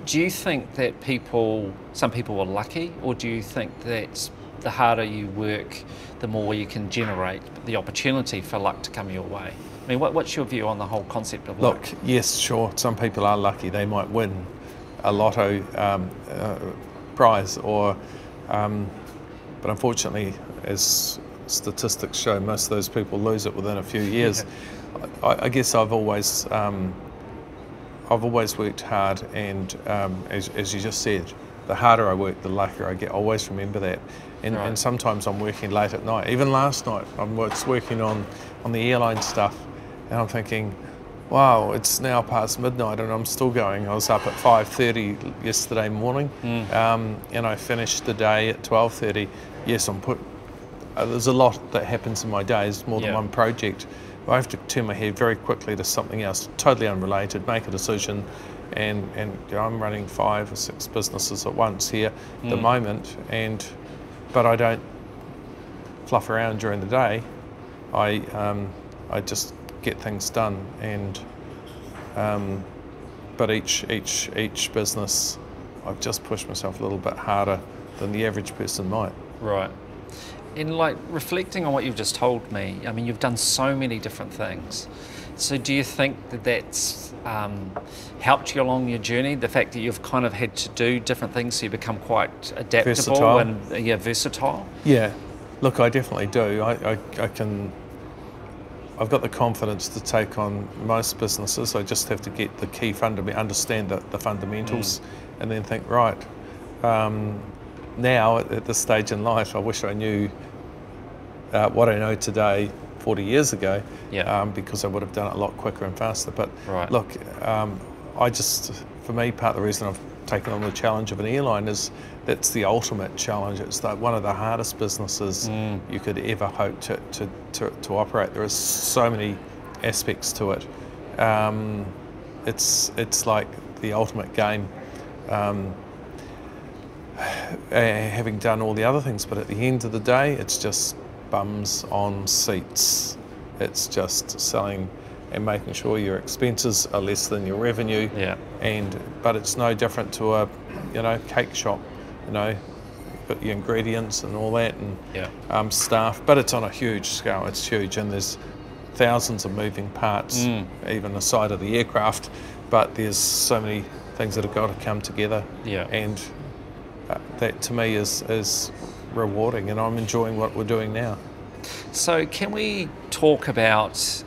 do you think that people, some people are lucky, or do you think that the harder you work, the more you can generate the opportunity for luck to come your way? I mean, what, what's your view on the whole concept of luck? Look, yes, sure, some people are lucky. They might win a lotto um, uh, prize, or, um, but unfortunately, as statistics show, most of those people lose it within a few years. I, I guess I've always, um, I've always worked hard, and um, as, as you just said, the harder I work, the luckier I get. I always remember that. And, Right. and sometimes I'm working late at night. Even last night, I was working on, on the airline stuff, and I'm thinking, wow, it's now past midnight and I'm still going. I was up at 5.30 yesterday morning, um, and I finished the day at 12.30. Yes, I'm put. Uh, there's a lot that happens in my days, more than Yeah. one project. I have to turn my head very quickly to something else, totally unrelated, make a decision, and and you know, I'm running five or six businesses at once here at the moment, and but I don't fluff around during the day. I um, I just get things done, and um, but each each each business, I've just pushed myself a little bit harder than the average person might. Right. In like reflecting on what you've just told me, I mean, you've done so many different things. So, do you think that that's um, helped you along your journey? The fact that you've kind of had to do different things, so you become quite adaptable Versatile. and uh, yeah, versatile. Yeah, look, I definitely do. I, I, I can. I've got the confidence to take on most businesses. I just have to get the key fundament, understand the, the fundamentals, and then think right. Um, now at, this stage in life, I wish I knew uh, what I know today 40 years ago, Yeah. um, because I would have done it a lot quicker and faster. But Right. look, um, I just, for me, part of the reason I've taken on the challenge of an airline is that's the ultimate challenge. It's the, one of the hardest businesses Mm. you could ever hope to, to, to, to operate. There are so many aspects to it. Um, it's, it's like the ultimate game. Uh, having done all the other things, but at the end of the day, it's just bums on seats. It's just selling and making sure your expenses are less than your revenue. Yeah. And but it's no different to a, you know, cake shop. You know, got your ingredients and all that, and Yeah. um, staff. But it's on a huge scale. It's huge, and there's thousands of moving parts, Mm. even the side of the aircraft. But there's so many things that have got to come together. Yeah. And that to me is is rewarding, and I'm enjoying what we're doing now. So, can we talk about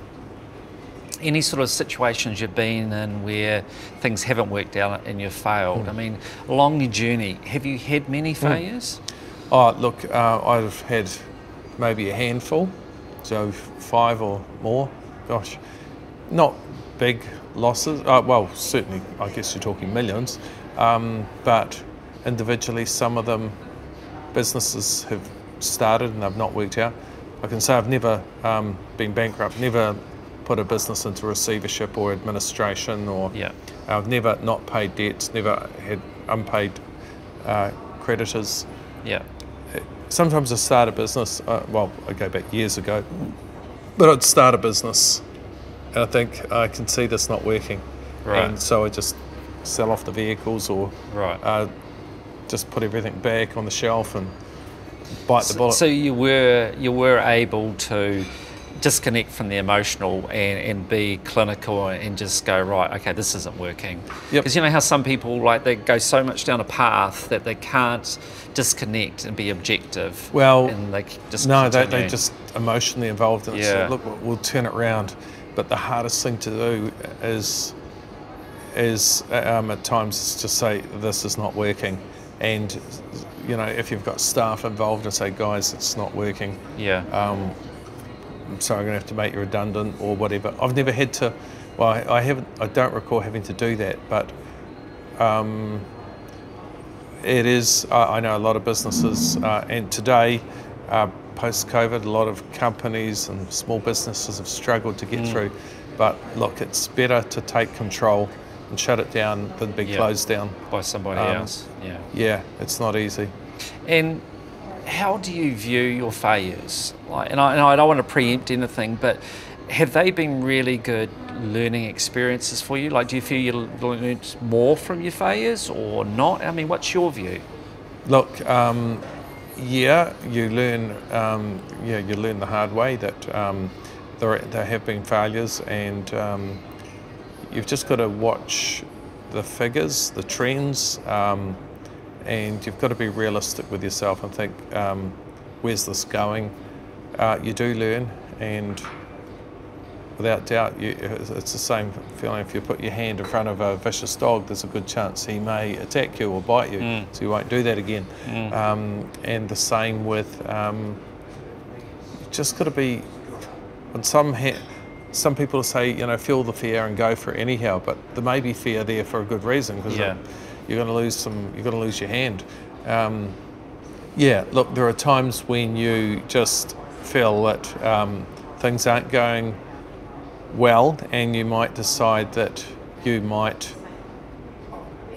any sort of situations you've been in where things haven't worked out and you've failed? I mean, along your journey, have you had many failures? Oh, look, uh, I've had maybe a handful, so five or more. Gosh, not big losses. Uh, well, certainly, I guess you're talking millions, um, but individually, some of them businesses have started and they've not worked out. I can say I've never um, been bankrupt, never put a business into receivership or administration, or Yeah. I've never not paid debts, never had unpaid uh, creditors Yeah. sometimes I start a business, uh, well, I go back years ago, but I'd start a business and I think I can see this not working. Right. And so I just sell off the vehicles or Right. uh, just put everything back on the shelf and bite the bullet. So you were you were able to disconnect from the emotional and, and be clinical and just go right okay this isn't working Yep. because you know how some people like they go so much down a path that they can't disconnect and be objective Well, and they just no, they, they're just emotionally involved and Yeah. say, look, we'll- we'll turn it around. But the hardest thing to do is, is um, at times is to say this is not working, and you know if you've got staff involved and say, guys, it's not working. yeah Um, so I'm going to have to make you redundant or whatever. I've never had to. Well, I, I haven't. I don't recall having to do that, but um, it is. I I know a lot of businesses, uh, and today, uh, post COVID, a lot of companies and small businesses have struggled to get through. But look, it's better to take control and shut it down than be Yeah. closed down. by somebody um, else yeah Yeah, it's not easy. And how do you view your failures? Like, and I, and I don't want to preempt anything, but have they been really good learning experiences for you? Like, do you feel you learned more from your failures or not? I mean, what's your view? Look, um, yeah, you learn. Um, yeah, you learn the hard way that um, there there have been failures, and um, you've just got to watch the figures, the trends, um, and you've got to be realistic with yourself and think, um, where's this going? Uh, you do learn, and without doubt, you, it's the same feeling if you put your hand in front of a vicious dog, there's a good chance he may attack you or bite you, so you won't do that again. Um, and the same with, um, just got to be, and some, ha- some people say, you know, feel the fear and go for it anyhow, but there may be fear there for a good reason because Yeah. you're going to lose some, you're going to lose your hand. Um, yeah, look, there are times when you just feel that um, things aren't going well, and you might decide that you might.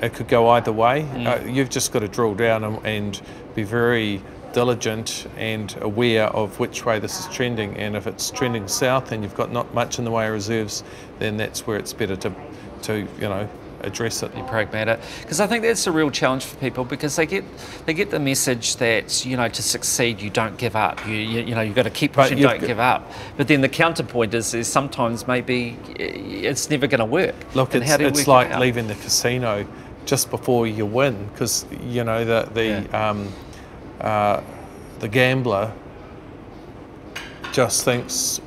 It could go either way. Uh, you've just got to drill down and, and be very diligent and aware of which way this is trending. And if it's trending south and you've got not much in the way of reserves, then that's where it's better to, to you know, address it. Be pragmatic, because I think that's a real challenge for people because they get they get the message that you know to succeed you don't give up. You you, you know you've got to keep pushing, don't give up. But then the counterpoint is, is sometimes maybe eh, it's never going to work. Look, And it's, how do you it's it like out? leaving the casino just before you win because you know the the um, uh, the gambler just thinks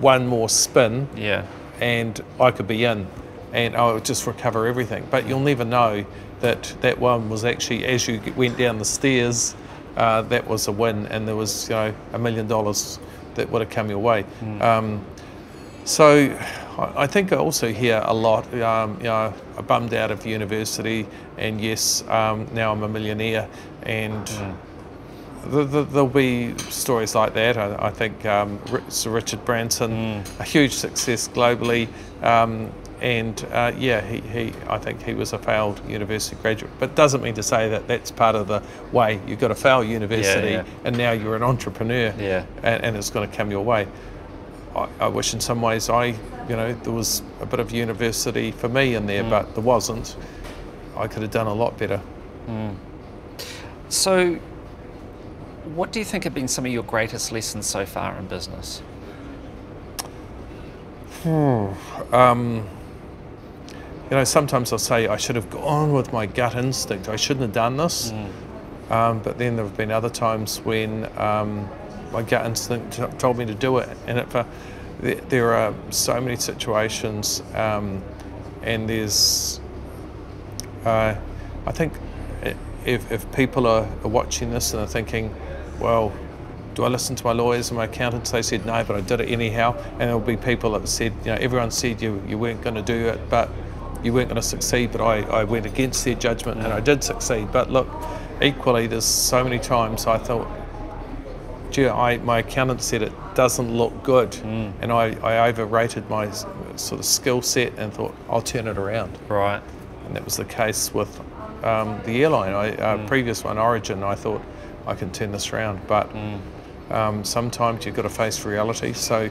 one more spin Yeah. and I could be in and I would just recover everything. But you'll never know that that one was actually, as you went down the stairs, uh, that was a win and there was, you know, a million dollars that would have come your way. Um, so I I think I also hear a lot, um, you know, I'm bummed out of university and yes, um, now I'm a millionaire and th- there'll be stories like that. I, I think um, Sir Richard Branson, a huge success globally, um, and uh, yeah, he, he, I think he was a failed university graduate. But doesn't mean to say that that's part of the way. You've got to fail university, yeah. and now you're an entrepreneur, Yeah. and, and it's going to come your way. I, I wish in some ways I, you know, there was a bit of university for me in there, but there wasn't. I could have done a lot better. So, what do you think have been some of your greatest lessons so far in business? Um, you know, sometimes I'll say I should have gone with my gut instinct. I shouldn't have done this. Um, but then there have been other times when um, my gut instinct told me to do it. And it, for, there, there are so many situations, um, and there's, uh, I think, if, if people are, are watching this and are thinking, well, do I listen to my lawyers and my accountants? They said no, but I did it anyhow. And there'll be people that said, you know, everyone said you, you weren't going to do it, but you weren't going to succeed. But I, I went against their judgment and I did succeed. But look, equally, there's so many times I thought, gee, I, my accountant said it doesn't look good. And I, I overrated my sort of skill set and thought, I'll turn it around. Right. And that was the case with um, the airline. I, uh, Previous one, Origin, I thought I can turn this around, but um, sometimes you've got to face reality. So,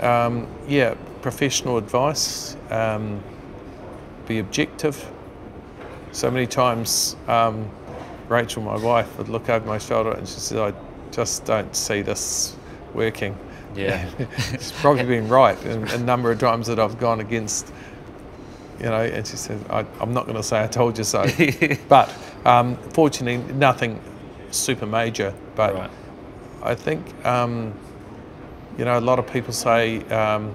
um, yeah, professional advice, um, be objective. So many times, um, Rachel, my wife, would look over my shoulder and she said, I just don't see this working. Yeah. She's probably been right in a number of times that I've gone against, you know, and she said, I, am not going to say I told you so. but um, fortunately, nothing super major. But right. I think, um, you know, a lot of people say, um,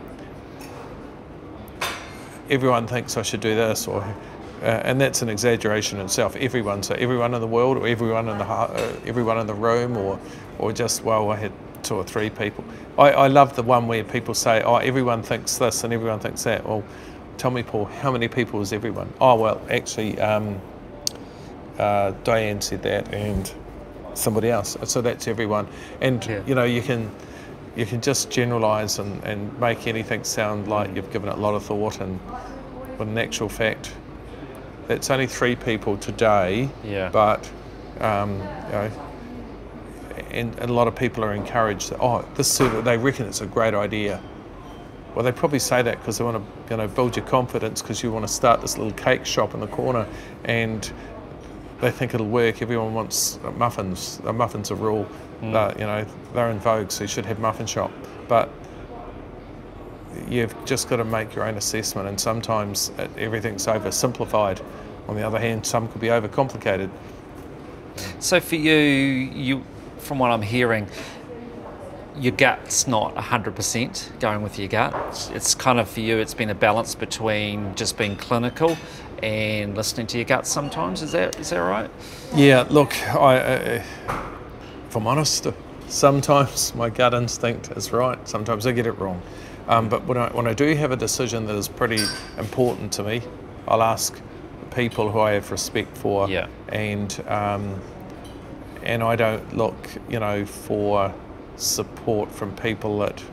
everyone thinks I should do this or uh, and that's an exaggeration in itself. Everyone, so everyone in the world, or everyone in the uh, everyone in the room, or or just well, I had two or three people. I, I love the one where people say, oh, everyone thinks this and everyone thinks that. Well, tell me, Paul, how many people is everyone? Oh, well, actually, um, uh, Diane said that, and somebody else. So that's everyone. And yeah. you know, you can you can just generalise and, and make anything sound like you've given it a lot of thought, and but in actual fact it's only three people today, yeah. but um, you know, and, and, a lot of people are encouraged that oh, this they reckon it's a great idea. Well, they probably say that because they want to you know build your confidence because you want to start this little cake shop in the corner, and they think it'll work. Everyone wants muffins. muffins are rule. Mm. Uh, you know they're in vogue, so you should have muffin shop. But you've just got to make your own assessment, and sometimes everything's oversimplified. On the other hand, some could be overcomplicated. So for you, you, from what I'm hearing, your gut's not 100% going with your gut. It's kind of for you, it's been a balance between just being clinical and listening to your gut sometimes. Is that is that right? Yeah. Look, I, uh, if I'm honest, sometimes my gut instinct is right. Sometimes I get it wrong. Um, but when I, when I do have a decision that is pretty important to me, I'll ask people who I have respect for, yeah. and um, and I don't look, you know, for support from people that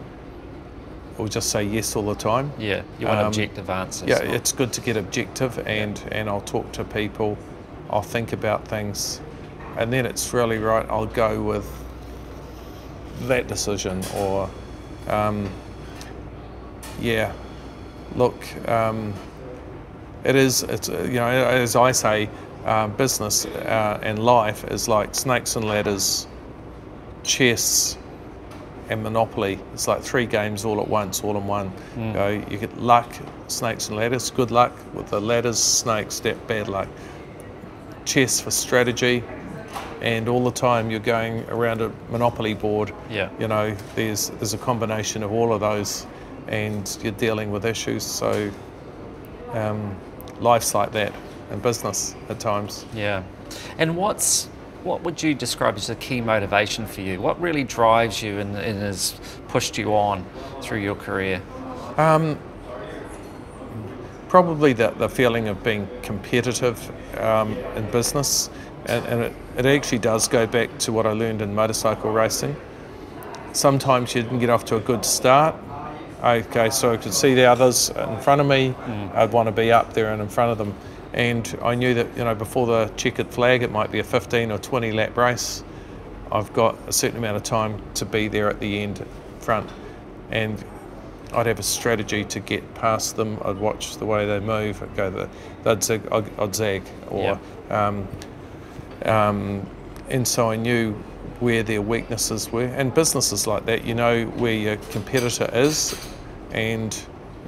will just say yes all the time. Yeah, you want um, objective answers. Yeah, it's good to get objective, and yeah. and I'll talk to people, I'll think about things, and then it's really right. I'll go with that decision or. Um, yeah, look, um, it is, it's, you know, as I say, uh, business uh, and life is like snakes and ladders, chess, and Monopoly. It's like three games all at once, all in one. Mm. You, know, you get luck, snakes and ladders, good luck with the ladders, snakes, that bad luck. Chess for strategy, and all the time you're going around a Monopoly board. Yeah. You know, there's there's a combination of all of those and you're dealing with issues. So um, life's like that in business at times. Yeah. And what's what would you describe as a key motivation for you? What really drives you and, and has pushed you on through your career? Um, probably the, the feeling of being competitive um, in business. And, and it, it actually does go back to what I learned in motorcycle racing. Sometimes you didn't get off to a good start, Okay, so I could see the others in front of me. Mm. I'd want to be up there and in front of them. And I knew that, you know, before the checkered flag, it might be a 15 or 20 lap race. I've got a certain amount of time to be there at the end front. And I'd have a strategy to get past them. I'd watch the way they move. I'd go, the, they'd zig, I'd zag. Or, um, um, and so I knew where their weaknesses were. And businesses like that, you know where your competitor is, and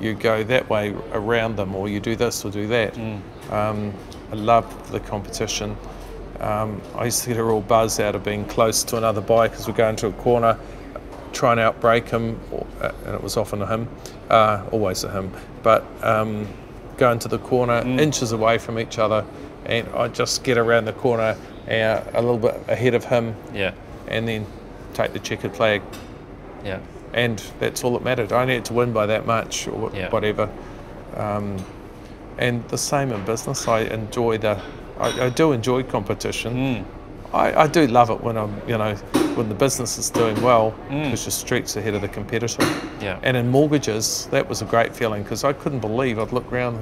you go that way around them, or you do this or do that. Mm. Um, I love the competition. Um, I used to get a real buzz out of being close to another bike as we go into a corner, try and outbrake him, or, uh, and it was often a him, uh, always a him, but um, go into the corner mm. inches away from each other, and I just get around the corner uh, a little bit ahead of him. Yeah. And then take the checkered flag. Yeah. And that's all that mattered. I needed to win by that much or yeah. whatever. Um, and the same in business. I enjoy the, I, I do enjoy competition. Mm. I, I, do love it when I'm, you know, when the business is doing well because mm. your streets ahead of the competitor. Yeah. And in mortgages, that was a great feeling because I couldn't believe I'd look around,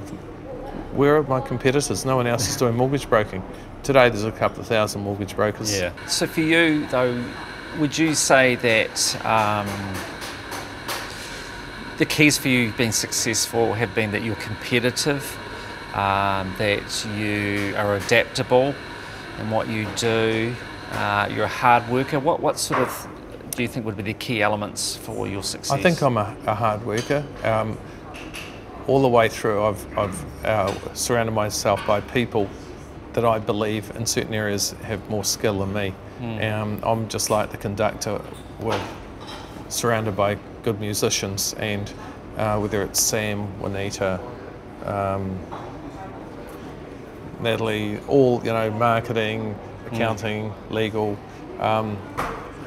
where are my competitors? No one else is doing mortgage broking. Today there's a couple of thousand mortgage brokers. Yeah. So for you though, would you say that um, the keys for you being successful have been that you're competitive, um, that you are adaptable, in what you do. Uh, you're a hard worker. What, what sort of do you think would be the key elements for your success? I think I'm a, a hard worker. Um, all the way through, I've, I've uh, surrounded myself by people that I believe in certain areas have more skill than me. Mm. Um, I'm just like the conductor, we're surrounded by good musicians, and uh, whether it's Sam, Juanita, um, Natalie, all you know, marketing, hmm. accounting, mm. legal, um,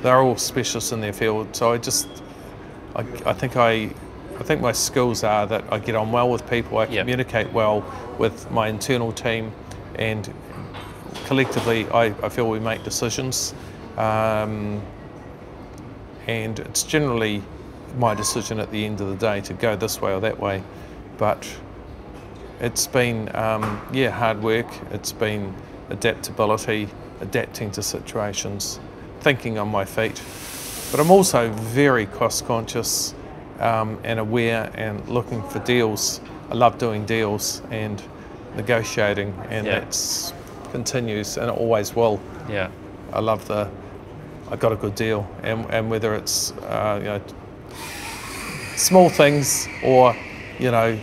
they're all specialists in their field. So I just, I, I think I I think my skills are that I get on well with people, I yep. communicate well with my internal team, and collectively I, I feel we make decisions. Um, and it's generally my decision at the end of the day to go this way or that way. But it's been, um, yeah, hard work, it's been adaptability, adapting to situations, thinking on my feet. But I'm also very cost conscious um, and aware and looking for deals. I love doing deals and negotiating, and yeah. that continues and it always will. Yeah, I love the. I got a good deal, and, and whether it's uh, you know small things or you know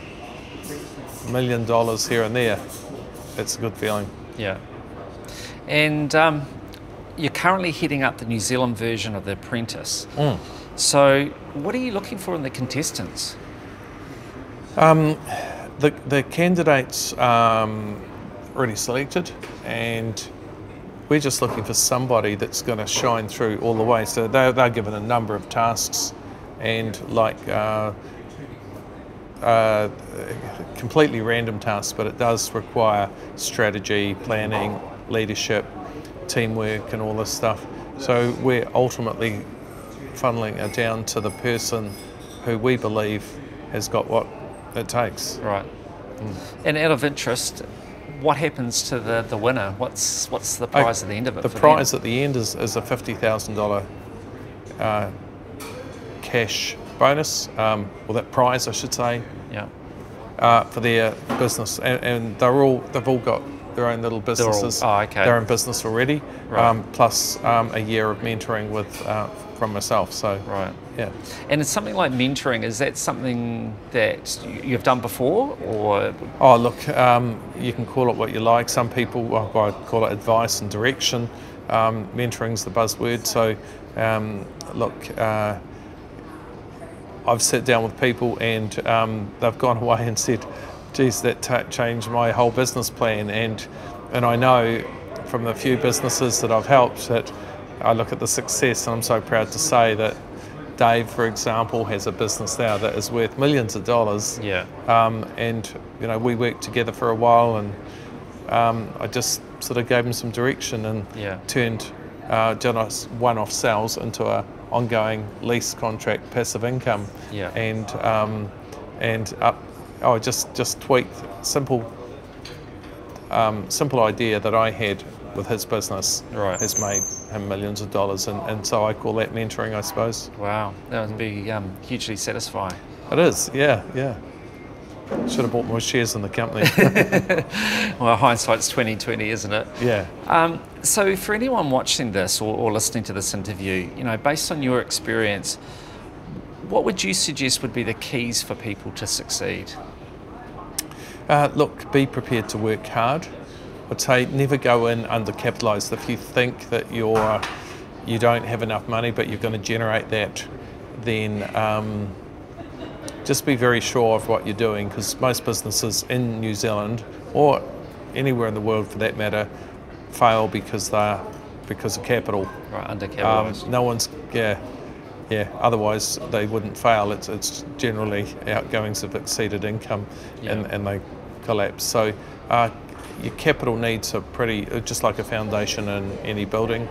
million dollars here and there, it's a good feeling. Yeah, and um, you're currently heading up the New Zealand version of The Apprentice. Mm. So, what are you looking for in the contestants? Um, the, the candidates um, already selected, and we're just looking for somebody that's going to shine through all the way. So they're, they're given a number of tasks, and like uh, uh, completely random tasks, but it does require strategy, planning, leadership, teamwork, and all this stuff. So we're ultimately funneling it down to the person who we believe has got what it takes. Right. Mm. And out of interest, what happens to the, the winner? What's what's the prize at the end of it? The prize them? at the end is, is a fifty thousand thousand uh, cash bonus, um, or that prize, I should say. Yeah. Uh, for their business, and, and, they're all they've all got their own little businesses. All, oh, okay. They're in business already, right. um, plus um, a year of mentoring with uh, from myself. So right, yeah. And it's something like mentoring. Is that something that you've done before, or? Oh, look, um, you can call it what you like. Some people, well, I call it advice and direction. Um, mentoring's the buzzword. So, um, look. Uh, I've sat down with people and um, they've gone away and said, geez, that changed my whole business plan. And, and I know from the few businesses that I've helped that I look at the success, and I'm so proud to say that Dave, for example, has a business now that is worth millions of dollars. Yeah. Um, and you know, we worked together for a while, and um, I just sort of gave him some direction and yeah. turned uh, one-off sales into a ongoing lease contract, passive income. Yeah. And um, and up, oh, just just tweaked simple um, simple idea that I had with his business right. has made him millions of dollars, and, and so I call that mentoring, I suppose. Wow, that would be um, hugely satisfying. It is, yeah, yeah. Should have bought more shares in the company. well, hindsight's twenty twenty, isn't it? Yeah. Um, so, for anyone watching this or, or listening to this interview, you know, based on your experience, what would you suggest would be the keys for people to succeed? Uh, look, be prepared to work hard. I'd say never go in undercapitalised. If you think that you're you don't have enough money, but you're going to generate that, then um, just be very sure of what you're doing. Because most businesses in New Zealand or anywhere in the world, for that matter, fail because they're because of capital. Right, undercapitalised. Um, no one's yeah. Yeah, otherwise they wouldn't fail. It's, it's generally outgoings have exceeded income yeah. and, and they collapse. So uh, your capital needs are pretty, uh, just like a foundation in any building.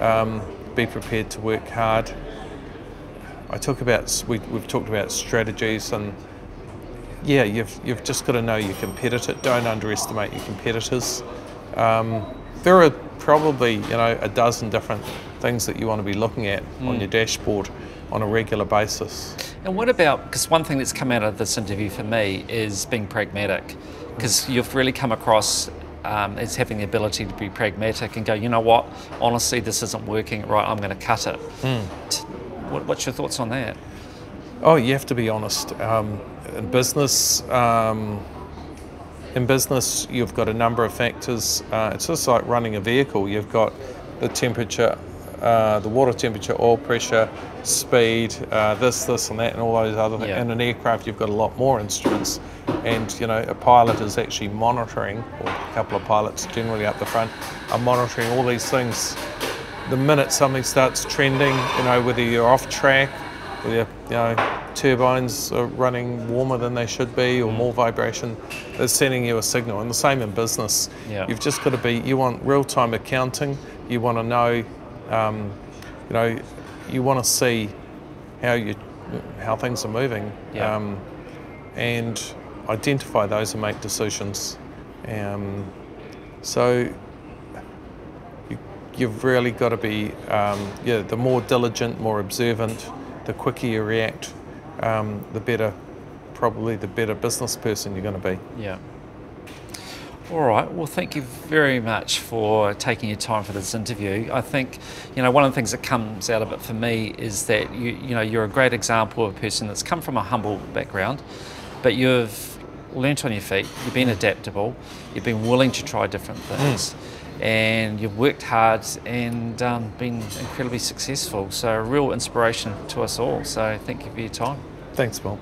Um, be prepared to work hard. I talk about, we, have talked about strategies and yeah, you've, you've just got to know your competitor. Don't underestimate your competitors. Um, there are probably, you know, a dozen different things that you want to be looking at mm. on your dashboard on a regular basis. And what about, because one thing that's come out of this interview for me is being pragmatic because you've really come across um, is having the ability to be pragmatic and go, you know what, honestly, this isn't working right, I'm going to cut it. What, what's your thoughts on that? Oh, you have to be honest. Um, in business, um, in business, you've got a number of factors. Uh, it's just like running a vehicle. You've got the temperature, uh, the water temperature, oil pressure, speed, uh, this, this, and that, and all those other things. Yeah. In an aircraft, you've got a lot more instruments, and you know a pilot is actually monitoring, or a couple of pilots generally up the front are monitoring all these things. The minute something starts trending, you know whether you're off track, whether you know turbines are running warmer than they should be, or more vibration, it's sending you a signal. And the same in business. Yeah. You've just got to be. You want real-time accounting. You want to know, um, you know, you want to see how you how things are moving, Yeah. um, and identify those and make decisions. Um, so you've really got to be, um, yeah, the more diligent, more observant, the quicker you react, um, the better, probably the better business person you're going to be. Yeah. All right. Well, thank you very much for taking your time for this interview. I think, you know, one of the things that comes out of it for me is that you, you know, you're a great example of a person that's come from a humble background, but you've learnt on your feet. You've been adaptable. You've been willing to try different things, and you've worked hard and um, been incredibly successful. So, a real inspiration to us all. So, thank you for your time. Thanks, Bill.